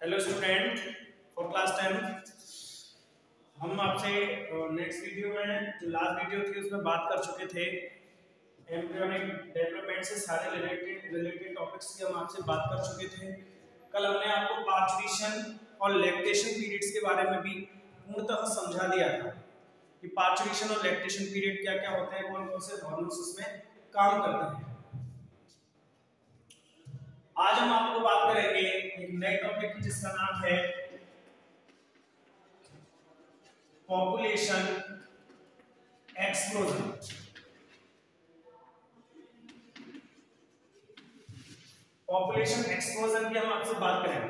Hello student for class ten हम आपसे next video में, जो लास्ट वीडियो थी, उसमें बात कर चुके थे। एम्ब्रियोनिक डेवलपमेंट से सारे रिलेटेड रिलेटेड टॉपिक्स की हम आपसे बात कर चुके थे। कल हमने आपको पार्चुरेशन और लैक्टेशन पीरियड्स के बारे में भी पूर्णतः समझा दिया था कि पार्चुरेशन और लैक्टेशन पीरियड क्या क्या होते हैं कौन कौन से हॉर्मोन्स उसमें काम करते हैं। आज हम आपको बात करेंगे एक नए टॉपिक की जिसका नाम है पॉपुलेशन एक्सप्लोजन पॉपुलेशन एक्सप्लोजन की हम आपसे बात करेंगे।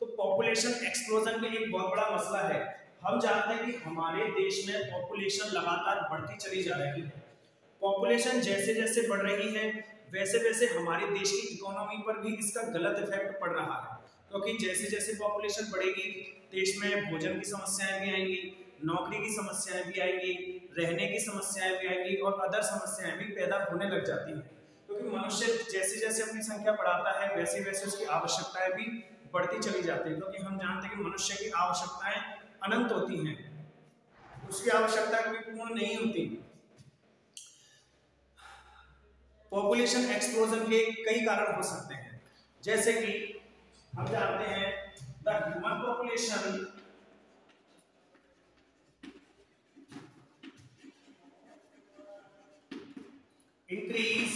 तो पॉपुलेशन एक्सप्लोजन में एक बहुत बड़ा मसला है। हम जानते हैं कि हमारे देश में पॉपुलेशन लगातार बढ़ती चली जा रही है। पॉपुलेशन जैसे जैसे बढ़ रही है वैसे वैसे हमारे देश की इकोनॉमी पर भी इसका गलत इफ़ेक्ट पड़ रहा है। क्योंकि तो जैसे जैसे पॉपुलेशन बढ़ेगी, देश में भोजन की समस्याएँ भी आएँगी, नौकरी की समस्याएँ भी आएँगी, रहने की समस्याएँ भी आएँगी और अदर समस्याएँ भी पैदा होने लग जाती हैं। क्योंकि तो मनुष्य जैसे जैसे अपनी संख्या बढ़ाता है वैसे वैसे उसकी आवश्यकताएँ भी बढ़ती चली जाती है। क्योंकि तो हम जानते हैं कि मनुष्य की आवश्यकताएँ अनंत होती हैं। उसकी आवश्यकता कभी पूर्ण नहीं होती। पॉपुलेशन एक्सप्लोजन के कई कारण हो सकते हैं। जैसे कि हम जानते हैं the human population increase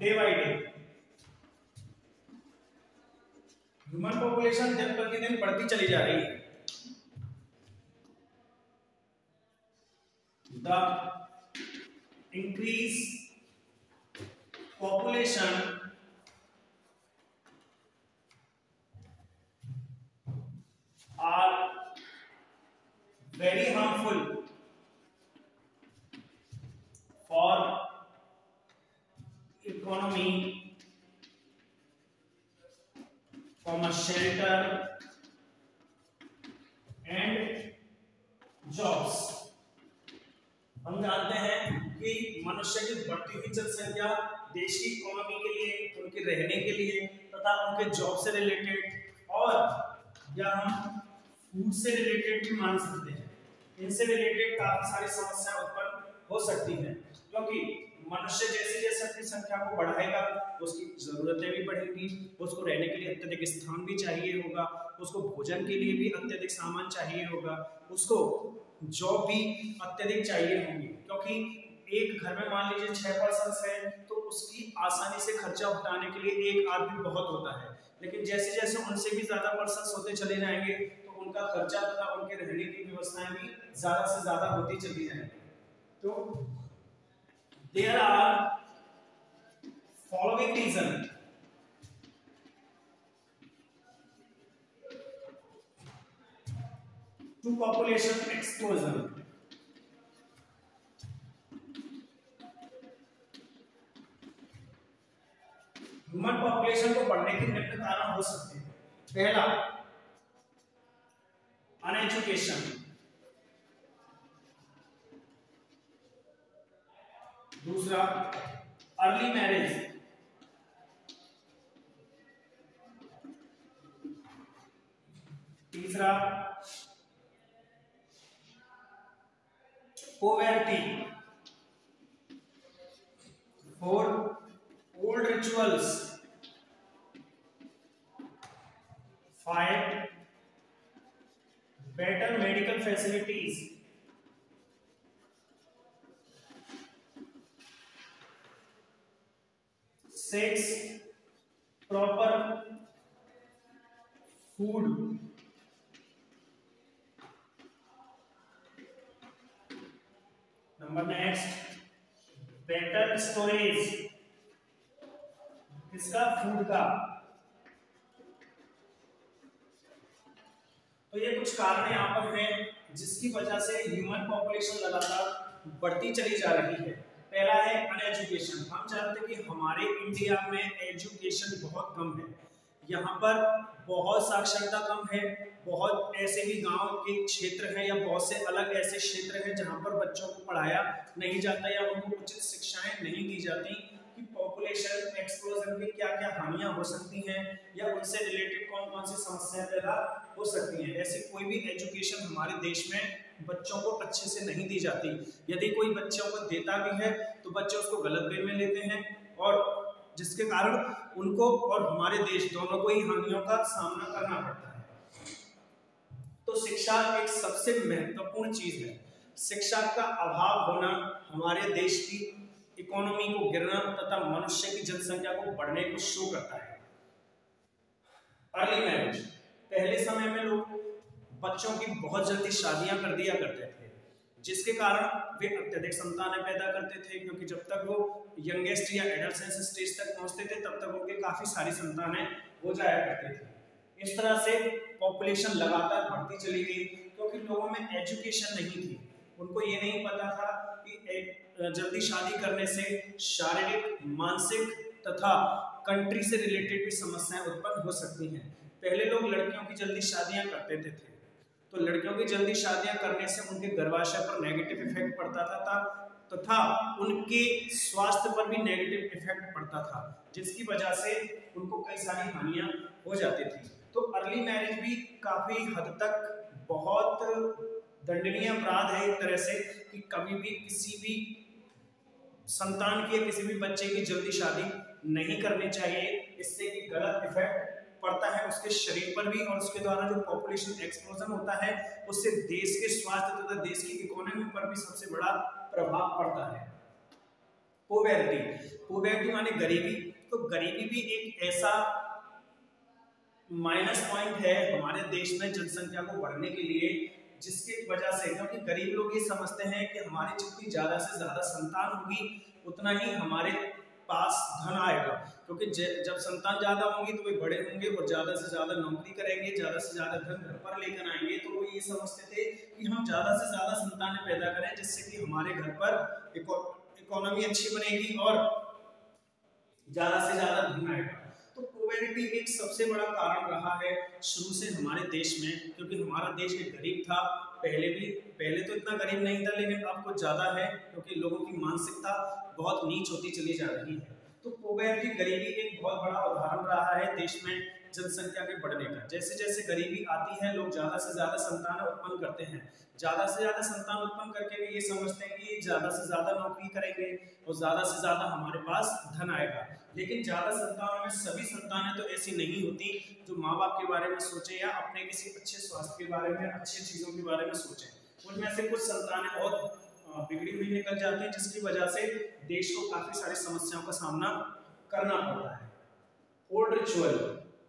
day by day human population दिन प्रतिदिन बढ़ती चली जा रही है। The increase population are very harmful for economy from a shelter and jobs हम जानते हैं मनुष्य की बढ़ती हुई जनसंख्या देश की इकोनॉमी के लिए, उनके रहने के लिए तथा उनके जॉब से रिलेटेड और या हम फ़ूड से रिलेटेड भी मान सकते हैं। इनसे रिलेटेड काफ़ी सारी समस्याएँ उत्पन्न हो सकती हैं, क्योंकि मनुष्य जैसे जैसे अपनी संख्या को बढ़ाएगा, उसकी जरूरतें भी बढ़ेंगी, उसको रहने के लिए अत्यधिक स्थान भी चाहिए होगा, उसको भोजन के लिए भी अत्यधिक सामान चाहिए होगा, उसको जॉब भी अत्यधिक चाहिए होंगी, क्योंकि एक घर में मान लीजिए छह पर्सन है तो उसकी आसानी से खर्चा उठाने के लिए एक आदमी बहुत होता है। लेकिन जैसे जैसे उनसे भी ज़्यादा पर्सन होते चले जाएँगे तो उनका खर्चा तथा उनके रहने की व्यवस्थाएँ भी ज़्यादा से ज़्यादा होती चली जाएँगी। तो there are following reason to population explosion human population को बढ़ने के निम्न कारण हो सकते हैं पहला अनएजुकेशन दूसरा अर्ली मैरिज तीसरा poverty four old rituals. Five better medical facilities six proper food number next better storage किसका? फ़ूड का। तो ये कुछ कारण यहाँ पर हैं जिसकी वजह से ह्यूमन पॉपुलेशन लगातार बढ़ती चली जा रही है। पहला है अनएजुकेशन हम जानते हैं कि हमारे इंडिया में एजुकेशन बहुत कम है। यहाँ पर बहुत साक्षरता कम है। बहुत ऐसे भी गाँव के क्षेत्र हैं या बहुत से अलग ऐसे क्षेत्र हैं जहाँ पर बच्चों को पढ़ाया नहीं जाता या उनको उचित शिक्षाएँ नहीं दी जाती कि पॉपुलेशन एक्सप्लोजन के क्या क्या हानियाँ हो सकती हैं या उनसे रिलेटेड कौन कौन सी समस्याएँ पैदा हो सकती हैं। ऐसी कोई भी एजुकेशन हमारे देश में बच्चों को अच्छे से नहीं दी जाती। यदि कोई बच्चों को देता भी है तो बच्चे उसको गलत वे में लेते हैं और जिसके कारण उनको और हमारे देश दोनों को ही हानियों का सामना करना पड़ता है। तो शिक्षा एक सबसे महत्वपूर्ण चीज़ है। शिक्षा का अभाव होना हमारे देश की इकोनॉमी को गिरना तथा मनुष्य की जनसंख्या को बढ़ने को शो करता है। अर्ली मैरिज पहले समय में लोग बच्चों की बहुत जल्दी शादियाँ कर दिया करते थे, जिसके कारण वे अत्यधिक संतानें पैदा करते थे, क्योंकि जब तक वो यंगेस्ट या एडल्ट स्टेज तक पहुँचते थे, तब तक उनके काफ़ी सारी संतानें हो जाया करते थे। इस तरह से पॉपुलेशन लगातार बढ़ती चली गई, क्योंकि लोगों में एजुकेशन नहीं थी। उनको ये नहीं पता था कि जल्दी शादी करने से शारीरिक, मानसिक तथा कंट्री से रिलेटेड भी समस्याएँ उत्पन्न हो सकती हैं। पहले लोग लड़कियों की जल्दी शादियाँ करते थे, थे। तो लड़कियों की जल्दी शादियाँ करने से उनके गर्भाशय पर नेगेटिव इफ़ेक्ट पड़ता था तथा तो उनके स्वास्थ्य पर भी नेगेटिव इफ़ेक्ट पड़ता था जिसकी वजह से उनको कई सारी हानियाँ हो जाती थी। तो अर्ली मैरिज भी काफ़ी हद तक बहुत दंडनीय अपराध है एक तरह से कि कभी भी किसी भी संतान की या किसी भी बच्चे की जल्दी शादी नहीं करनी चाहिए इससे कि गलत इफ़ेक्ट पड़ता है उसके शरीर पर भी और उसके द्वारा जो पॉपुलेशन एक्सप्लोजन होता है, उससे देश के स्वास्थ्य तथा देश की इकोनॉमी पर भी सबसे बड़ा प्रभाव पड़ता है। पोवेरिटी पोवेरिटी माने गरीबी। तो गरीबी भी एक ऐसा माइनस पॉइंट है हमारे देश में जनसंख्या को बढ़ने के लिए, जिसके वजह से, क्योंकि गरीब लोग ये समझते हैं कि हमारी जितनी ज़्यादा से ज़्यादा संतान होगी, उतना ही हमारे पास धन आएगा, क्योंकि जब संतान ज़्यादा होंगी तो वे बड़े होंगे और ज़्यादा से ज़्यादा नौकरी करेंगे, ज़्यादा से ज़्यादा धन घर पर लेकर आएँगे तो वो ये समझते थे कि हम ज़्यादा से ज़्यादा संतानें पैदा करें, जिससे कि हमारे घर पर इकोनॉमी अच्छी बनेगी और ज़्यादा से ज़्यादा धन आएगा। तो पोवेरिटी एक सबसे बड़ा कारण रहा है शुरू से हमारे देश में, क्योंकि हमारा देश एक गरीब था पहले भी, पहले तो इतना गरीब नहीं था, लेकिन अब कुछ ज़्यादा है, क्योंकि लोगों की मानसिकता बहुत नीच होती चली जा रही है। तो पोवेरिटी गरीबी एक बहुत बड़ा उदाहरण रहा है देश में। जनसंख्या के बढ़ने का। जैसे जैसे गरीबी आती है, लोग ज़्यादा से ज़्यादा संतान उत्पन्न करते हैं। ज़्यादा से ज़्यादा संतान उत्पन्न करके भी ये समझते हैं कि ज़्यादा से ज़्यादा नौकरी करेंगे और ज़्यादा से ज़्यादा हमारे पास धन आएगा। लेकिन ज़्यादा संतानों में सभी संतानें तो ऐसी नहीं होती जो माँ बाप के बारे में सोचे या अपने किसी अच्छे स्वास्थ्य के बारे में, अच्छी चीज़ों के बारे में सोचे। उनमें से कुछ संतानें बहुत बिगड़ी हुई निकल जाती है, जिसकी वजह से देश को काफ़ी सारी समस्याओं का सामना करना पड़ता है। ओल्ड रिचुअल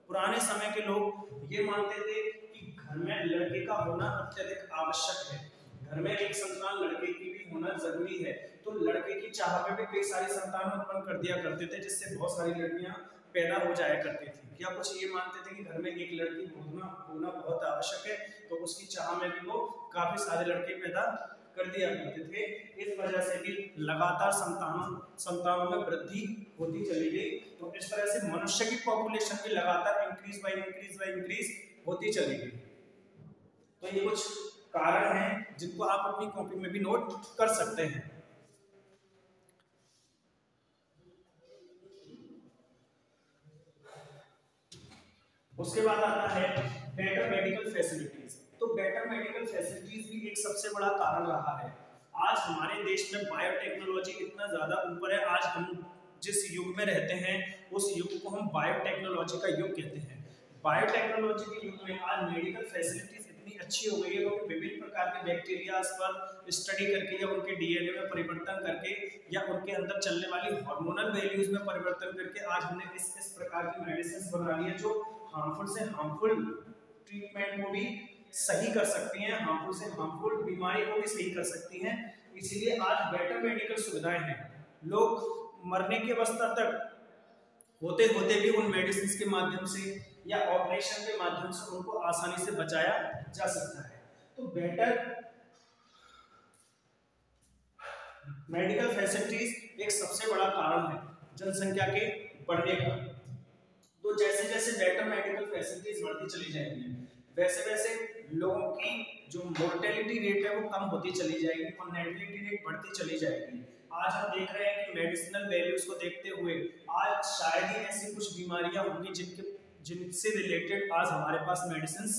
पुराने समय के लोग ये मानते थे कि घर में लड़के का होना अत्यधिक आवश्यक है। घर में एक संतान लड़के की भी होना ज़रूरी है। तो लड़के की चाह में भी कई सारी संतान उत्पन्न कर दिया करते थे, जिससे बहुत सारी लड़कियाँ पैदा हो जाया करती थी। क्या कुछ ये मानते थे कि घर में एक लड़की होना होना बहुत आवश्यक है? तो उसकी चाह में भी वो काफ़ी सारे लड़के पैदा कर दिया करते थे। इस वजह से भी लगातार संतानों संतानों में वृद्धि होती चली गई। तो इस तरह से मनुष्य की पॉपुलेशन भी लगातार increase by increase by increase होती चली गई। तो ये कुछ कारण हैं जिनको आप अपनी कॉपी में भी नोट कर सकते हैं। उसके बाद आता है बेटर मेडिकल फैसिलिटीज़ तो बेटर मेडिकल फैसिलिटीज़ भी एक सबसे बड़ा कारण रहा है। आज हमारे देश में बायोटेक्नोलॉजी इतना ज़्यादा ऊपर है। आज हम जिस युग में रहते हैं, उस युग को हम बायोटेक्नोलॉजी का युग कहते हैं। बायोटेक्नोलॉजी के युग में आज मेडिकल फैसिलिटीज़ इतनी अच्छी हो गई है क्योंकि विभिन्न प्रकार के बैक्टीरिया पर स्टडी करके या उनके डीएनए में परिवर्तन करके या उनके अंदर चलने वाली हार्मोनल वैल्यूज़ में परिवर्तन करके आज हमने इस इस प्रकार की मेडिसिन बना ली है जो हार्मफुल से हार्मफुल ट्रीटमेंट को भी सही कर सकती हैं हार्मफुल से हार्मफुल बीमारी को भी सही कर सकती हैं। इसीलिए आज बेटर मेडिकल सुविधाएँ हैं। लोग मरने के अवस्था तक होते होते भी उन मेडिसिन के माध्यम से या ऑपरेशन के माध्यम से उनको आसानी से बचाया जा सकता है। तो बेटर मेडिकल फैसिलिटीज़ एक सबसे बड़ा कारण है जनसंख्या के बढ़ने का। तो जैसे जैसे बेटर मेडिकल फैसिलिटीज़ बढ़ती चली जाएँगी वैसे वैसे लोगों की जो मोर्टेलिटी रेट है वो कम होती चली जाएगी और नेटिलिटी रेट बढ़ती चली जाएगी। आज हम देख रहे हैं कि मेडिसिनल वैल्यूज़ को देखते हुए आज शायद ही ऐसी कुछ बीमारियाँ होंगी जिनके, जिनसे रिलेटेड आज हमारे पास मेडिसिन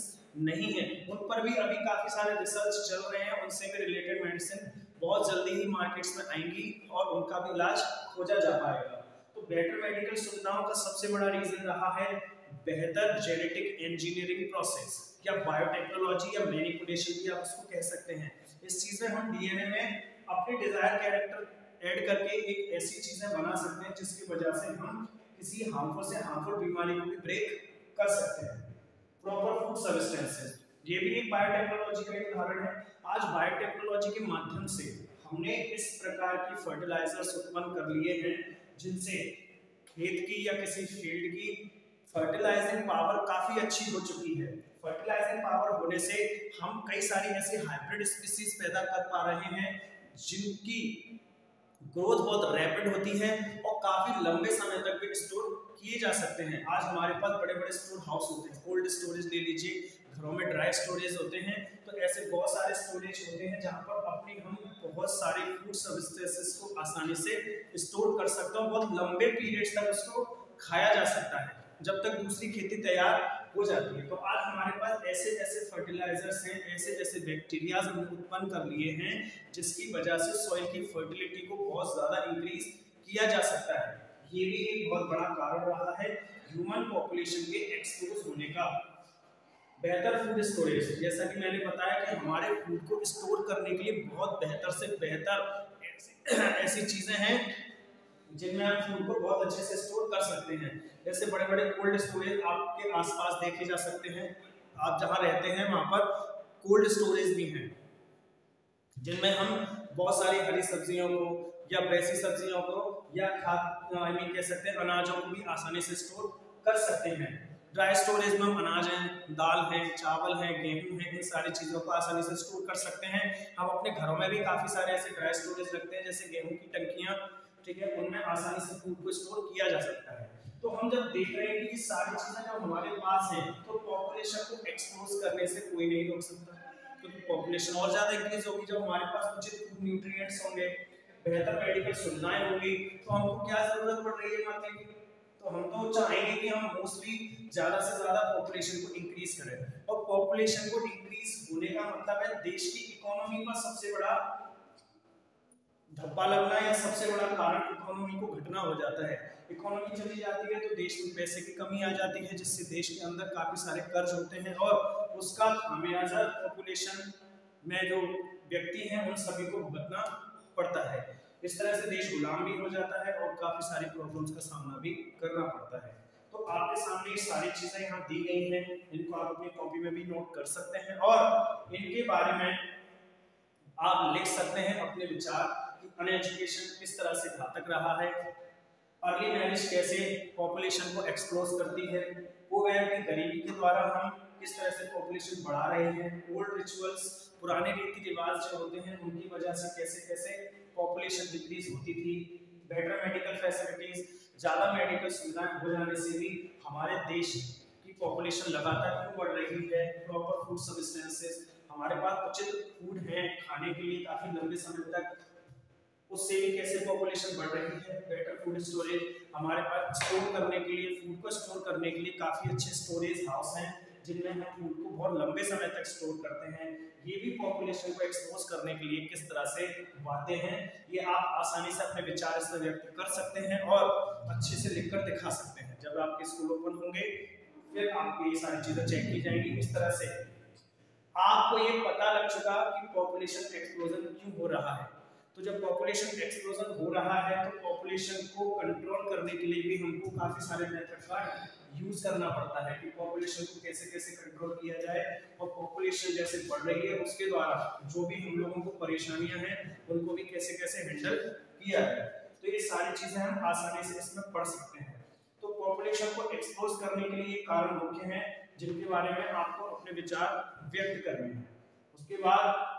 नहीं है। उन पर भी अभी काफ़ी सारे रिसर्च चल रहे हैं, उनसे भी रिलेटेड मेडिसिन बहुत जल्दी ही मार्केट्स में आएँगी और उनका भी इलाज खोजा जा पाएगा। तो बेटर मेडिकल सुविधाओं का सबसे बड़ा रीजन रहा है बेहतर जेनेटिक इंजीनियरिंग प्रोसेस या बायोटेक्नोलॉजी या मैनिपुलेशन भी आप उसको कह सकते हैं। इस चीज़ में हम डीएनए में अपने डिज़ायर कैरेक्टर ऐड करके एक ऐसी चीज़ें बना सकते हैं जिसकी वजह से हम किसी हार्मफुल से हार्मफुल बीमारी को भी ब्रेक कर सकते हैं। प्रॉपर फ़ूड सब्सटेंसेस ये भी एक बायोटेक्नोलॉजी का उदाहरण है। आज बायोटेक्नोलॉजी के माध्यम से हमने इस प्रकार की फर्टिलाइजर्स उत्पन्न कर लिए हैं जिनसे खेत की या किसी फ़ील्ड की फर्टिलाइजिंग पावर काफ़ी अच्छी हो चुकी है। फर्टिलाइजिंग पावर होने से हम कई सारी ऐसी हाइब्रिड स्पीसीज पैदा कर पा रहे हैं, जिनकी ग्रोथ बहुत रैपिड होती है और काफ़ी लंबे समय तक भी स्टोर किए जा सकते हैं। आज हमारे पास बड़े बड़े स्टोर हाउस होते हैं। कोल्ड स्टोरेज ले लीजिए, घरों में ड्राई स्टोरेज होते हैं तो ऐसे बहुत सारे स्टोरेज होते हैं जहाँ पर अपनी हम बहुत सारे फ़ूड सर्विसेज़ को आसानी से स्टोर कर सकते हैं बहुत लंबे पीरियड तक उसको खाया जा सकता है। जब तक दूसरी खेती तैयार हो जाती है। तो आज हमारे पास ऐसे ऐसे फर्टिलाइजर्स हैं, ऐसे ऐसे बैक्टीरियाज हमने उत्पन्न कर लिए हैं, जिसकी वजह से सॉइल की फर्टिलिटी को बहुत ज़्यादा इंक्रीज किया जा सकता है। ये भी एक बहुत बड़ा कारण रहा है ह्यूमन पॉपुलेशन के एक्सपोज होने का। बेहतर फ़ूड स्टोरेज जैसा कि मैंने बताया कि हमारे फ़ूड को स्टोर करने के लिए बहुत बेहतर से बेहतर ऐसी चीज़ें हैं जिनमें आप फ़ूड को बहुत अच्छे से स्टोर कर सकते हैं। जैसे बड़े बड़े कोल्ड स्टोरेज आपके आसपास देखे जा सकते हैं। आप जहाँ रहते हैं, वहाँ पर कोल्ड स्टोरेज भी हैं। जिनमें हम बहुत सारी हरी सब्जियों को या वैसी सब्जियों को या खाद आई मीन कह सकते हैं, अनाजों को भी आसानी से स्टोर कर सकते हैं। ड्राई स्टोरेज में हम अनाज हैं, दाल है, चावल है, गेहूँ है, इन सारी चीज़ों को आसानी से स्टोर कर सकते हैं। हम अपने घरों में भी काफ़ी सारे ऐसे ड्राई स्टोरेज रखते हैं, जैसे गेहूँ की टंकियाँ ठीक है, उनमें आसानी से फ़ूड को स्टोर किया जा सकता है। तो हम जब देख रहे हैं कि सारी चीज़ें जब हमारे पास हैं तो पॉपुलेशन को एक्सपोज करने से कोई नहीं रोक सकता। क्योंकि पॉपुलेशन और ज़्यादा इंक्रीज होगी। जब हमारे पास उचित फ़ूड न्यूट्रिएंट्स होंगे, बेहतर मेडिकल सुविधाएँ होंगी तो हमको क्या ज़रूरत पड़ रही है मारने की तो हम तो चाहेंगे कि हम मोस्टली ज़्यादा से ज़्यादा पॉपुलेशन को इंक्रीज करें। और पॉपुलेशन को इंक्रीज होने का मतलब है देश की इकोनॉमी का सबसे बड़ा धब्बा लगना या सबसे बड़ा कारण इकोनॉमी को घटना हो जाता है। इकोनॉमी चली जाती है तो देश में पैसे की कमी आ जाती है, जिससे देश के अंदर काफ़ी सारे कर्ज होते हैं और उसका खामियाजा पॉपुलेशन में जो व्यक्ति हैं, उन सभी को भुगतना पड़ता है। इस तरह से देश गुलाम भी हो जाता है और काफ़ी सारी प्रॉब्लम्स का सामना भी करना पड़ता है। तो आपके सामने ये सारी चीज़ें यहाँ दी गई हैं, इनको आप अपनी कॉपी में भी नोट कर सकते हैं और इनके बारे में आप लिख सकते हैं अपने विचार। अनएजुकेशन किस तरह से घातक रहा है? अर्ली मैरिज कैसे पॉपुलेशन को एक्सप्लोज करती है? की गरीबी के द्वारा हम किस तरह से पॉपुलेशन बढ़ा रहे हैं? ओल्ड रिचुअल्स पुराने रीति रिवाज जो होते हैं, उनकी वजह से कैसे कैसे पॉपुलेशन डिक्रीज होती थी? बेटर मेडिकल फैसिलिटीज़ ज़्यादा मेडिकल सुविधाएँ हो जाने से भी हमारे देश की पॉपुलेशन लगातार क्यों बढ़ रही है? प्रॉपर फ़ूड सब्सटेंसेस हमारे पास उचित फ़ूड है खाने के लिए काफ़ी लंबे समय तक। उससे भी कैसे पॉपुलेशन बढ़ रही है? बेटर फ़ूड स्टोरेज हमारे पास स्टोर करने के लिए फ़ूड को स्टोर करने के लिए काफ़ी अच्छे स्टोरेज हाउस हैं, जिनमें हम फ़ूड को बहुत लंबे समय तक स्टोर करते हैं। ये भी पॉपुलेशन को एक्सपोज करने के लिए किस तरह से बातें हैं, ये आप आसानी से अपने विचार इस व्यक्त कर सकते हैं और अच्छे से लिखकर दिखा सकते हैं। जब आपके स्कूल ओपन होंगे, फिर आपको ये सारी चीज़ें चेक की जाएँगी इस तरह से। आपको ये पता लग चुका कि पॉपुलेशन एक्सप्लोजन क्यों हो रहा है। तो जब पॉपुलेशन एक्सप्लोजन हो रहा है तो पॉपुलेशन को कंट्रोल करने के लिए भी हमको काफ़ी सारे मेथड का यूज़ करना पड़ता है कि पॉपुलेशन को कैसे कैसे कंट्रोल किया जाए और पॉपुलेशन जैसे बढ़ रही है, उसके द्वारा जो भी हम लोगों को परेशानियाँ हैं, उनको भी कैसे कैसे हैंडल किया जाए। तो ये सारी चीज़ें हम आसानी से इसमें पढ़ सकते हैं। तो पॉपुलेशन को एक्सपोज करने के लिए कारण मुख्य हैं, जिनके बारे में आपको अपने विचार व्यक्त करने हैं। उसके बाद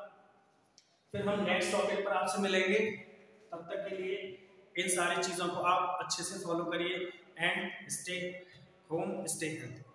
फिर हम नेक्स्ट टॉपिक पर आपसे मिलेंगे। तब तक के लिए इन सारी चीज़ों को आप अच्छे से फॉलो करिए and stay home stay health